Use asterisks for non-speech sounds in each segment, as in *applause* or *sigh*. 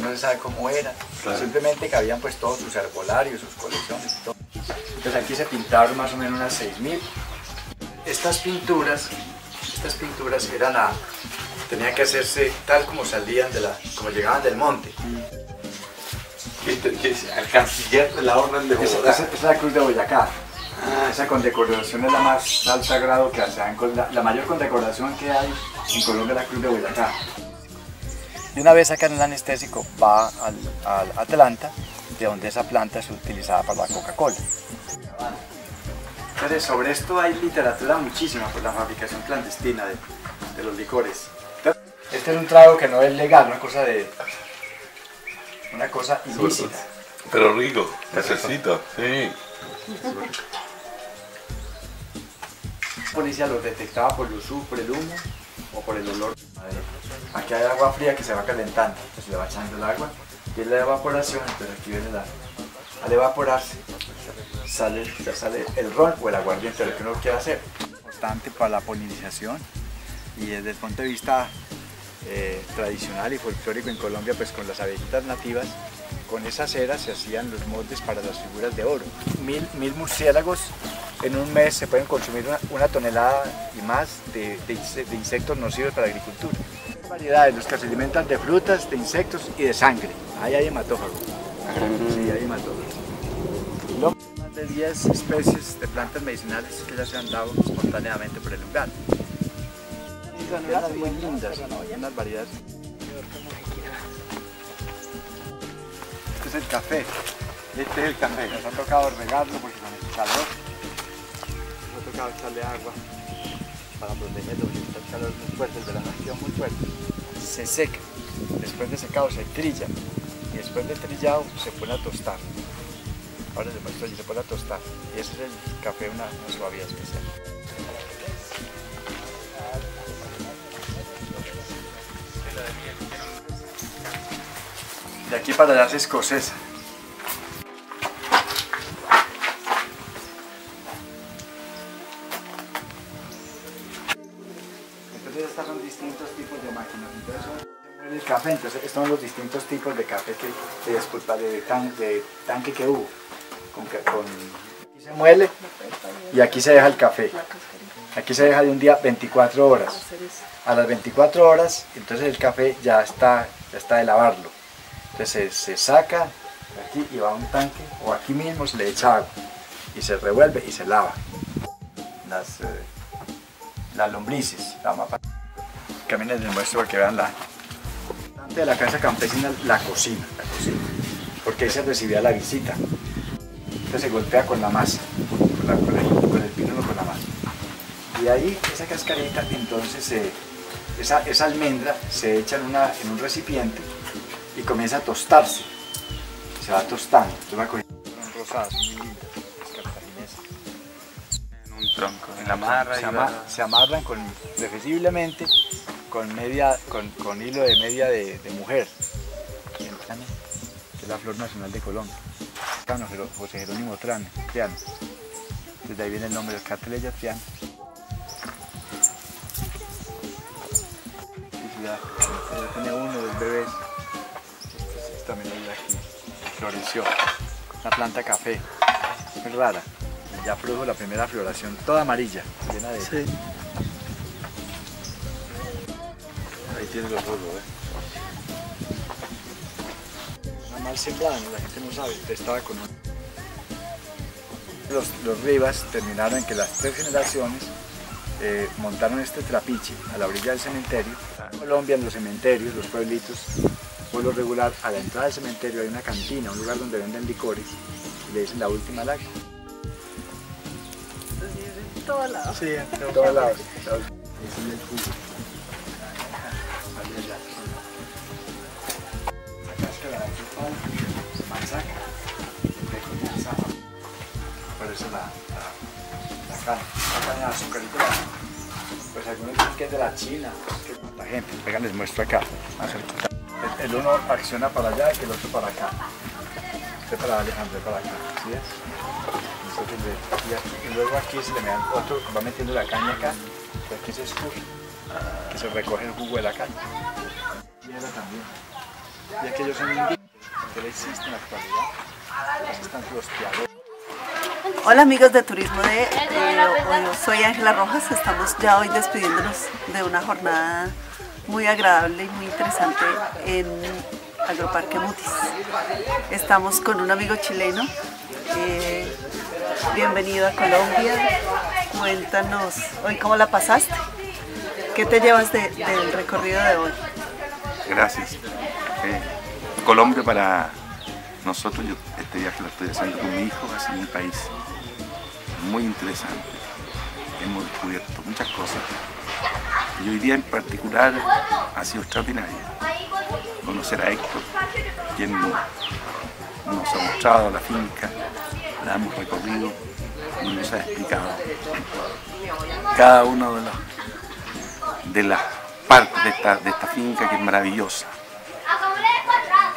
no, se sabe cómo era, Claro. simplemente que habían pues todos sus herbolarios, sus colecciones y todo. Entonces aquí se pintaron más o menos unas 6.000. Estas pinturas, estas pinturas eran a, tenían que hacerse tal como salían de la, como llegaban del monte. Al canciller de la orden de Bogotá. esa- esa es la cruz de Boyacá. Ah, Esa condecoración es la más alta grado que hacen, la, la mayor condecoración que hay en Colombia es la Cruz de Boyacá. Y una vez sacan el anestésico, va al, al Atlanta, de donde esa planta es utilizada para la Coca-Cola. Entonces, sobre esto hay literatura muchísima por la fabricación clandestina de, de los licores. Este es un trago que no es legal, una cosa de. una cosa ilícita. Pero rico, necesito, sí. La policía los detectaba por el por el humo o por el olor. Aquí hay agua fría que se va calentando, entonces le va echando el agua y es la evaporación, entonces aquí viene la... Al evaporarse sale, ya sale el ron o el aguardiente, lo que uno quiera hacer. Importante para la polinización y desde el punto de vista eh, tradicional y folclórico en Colombia, pues con las abejitas nativas, con esa cera se hacían los moldes para las figuras de oro. Mil, mil murciélagos en un mes se pueden consumir una, tonelada y más de, de inse- de insectos nocivos para la agricultura. Variedades, los que se alimentan de frutas, de insectos y de sangre. Ahí hay hematófagos. Sí, hay hematófagos. Más de 10 especies de plantas medicinales que ya se han dado espontáneamente por el lugar. Variedades muy lindas, unas variedades. Este es el café. Este es el café. Nos ha tocado regarlo porque con el calor ha tocado echarle agua para protegerlo porque está el calor muy fuerte, el de la noche muy fuerte. Se seca, después de secado se trilla y después de trillado se pone a tostar. Ahora les muestro allí, se pone a tostar y ese es el café, una, una suavidad especial. De aquí para allá es escocesa. Café, entonces estos son los distintos tipos de café que, de, disculpa, de, de tanque que hubo. Con, con- aquí se muele y aquí se deja el café. Aquí se deja de un día 24 horas. A las 24 horas, entonces el café ya está, ya está de lavarlo. Entonces se, se saca aquí y va a un tanque o aquí mismo se le echa agua y se revuelve y se lava. Las, eh, las lombrices, la mapa. Caminen les muestro para que vean la. De la casa campesina, la cocina, la cocina. Porque ahí se recibía la visita. Entonces se golpea con la masa, con, la- con el, con el con la masa. Y ahí esa cascarita, entonces se- esa, esa almendra se echa en, una, en un recipiente y comienza a tostarse. Se va tostando. Entonces va cogiendo. Son rosadas, son muy lindas, En un tronco, en la marra. se, y ama- la- se amarran con, preferiblemente con, media, con, con hilo de media de, de mujer, que es la flor nacional de Colombia. Cano, José Jerónimo Trane, Triano. Desde ahí viene el nombre del Catleya Triano. Ya, ya tiene uno, dos bebés. Este es también ahí aquí. Floreció. Una planta café. Muy rara. Ya produjo la primera floración, toda amarilla, llena de... Ahí tiene los rojos, ¿eh? Mal ¿no? la gente no sabe, estaba con. Los, los Rivas terminaron en que las tres generaciones eh, montaron este trapiche a la orilla del cementerio. En Colombia, en los cementerios, los pueblitos, por lo regular, a la entrada del cementerio hay una cantina, un lugar donde venden licores, y le dicen la última lágrima. Sí, en todos lados. *laughs* cáscara de aquí pal, se mansaca, le comienza a aparece la, la, la caña, la caña y todo. Pues algunos dicen que es de la China, que gente. Vengan, les muestro acá. El, uno acciona para allá y el otro para acá. Este para Alejandro, para acá. ¿Sí y y luego aquí se le me otro, va metiendo la caña acá, y aquí se escurre, que se recoge el jugo de la caña. Y era también. ya que ellos son que existe en la actualidad, pues. Hola amigos de Turismo de eh, hoy soy Ángela Rojas, estamos ya hoy despidiéndonos de una jornada muy agradable y muy interesante en Agroparque Mutis. Estamos con un amigo chileno, eh, bienvenido a Colombia, cuéntanos hoy cómo la pasaste, qué te llevas de- del recorrido de hoy. Gracias. Eh, Colombia para nosotros, yo este viaje lo estoy haciendo con mi hijo, ha sido un país muy interesante. Hemos descubierto muchas cosas. Y hoy día en particular ha sido extraordinario. Conocer a Héctor, quien nos ha mostrado la finca, la hemos recorrido y nos ha explicado cada uno de los de las partes de esta, de esta finca que es maravillosa.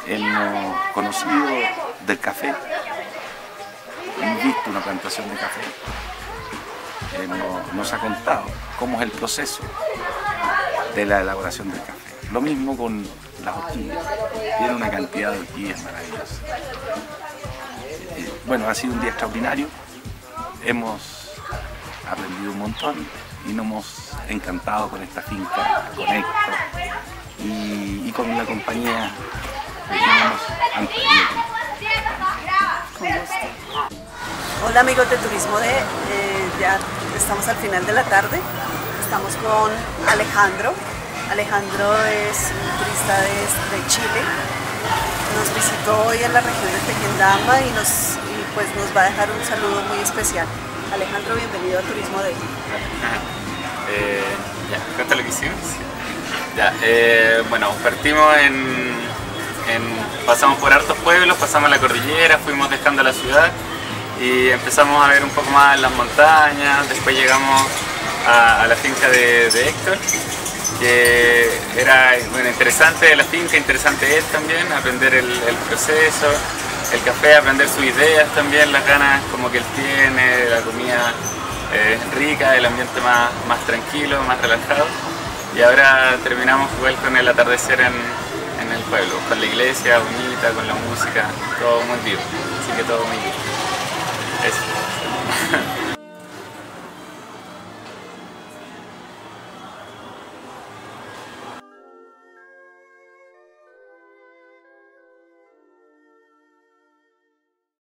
Hemos conocido del café, hemos visto una plantación de café, Hemos- nos ha contado cómo es el proceso de la elaboración del café. Lo mismo con las orquídeas, tiene una cantidad de orquídeas maravillosas. Eh, Bueno, ha sido un día extraordinario, hemos aprendido un montón y nos hemos encantado con esta finca, con Héctor y, y con la compañía Hola amigos de Turismo de, eh, ya estamos al final de la tarde, estamos con Alejandro. Alejandro es un turista de, Chile, nos visitó hoy en la región de Tequendama y, nos, pues nos va a dejar un saludo muy especial. Alejandro, bienvenido a Turismo de. Eh, ya, cuenta lo que hicimos. Ya, eh, bueno, partimos en, Pasamos por hartos pueblos, pasamos la cordillera, fuimos dejando la ciudad y empezamos a ver un poco más las montañas. Después llegamos a, la finca de, Héctor, que era bueno, interesante la finca, interesante él también, aprender el, el proceso, el café, aprender sus ideas también, las ganas como que él tiene, la comida eh, rica, el ambiente más, más tranquilo, más relajado. Y ahora terminamos igual con el atardecer en, en el pueblo, con la iglesia bonita, con la música, todo muy vivo. Así que todo muy. Eso.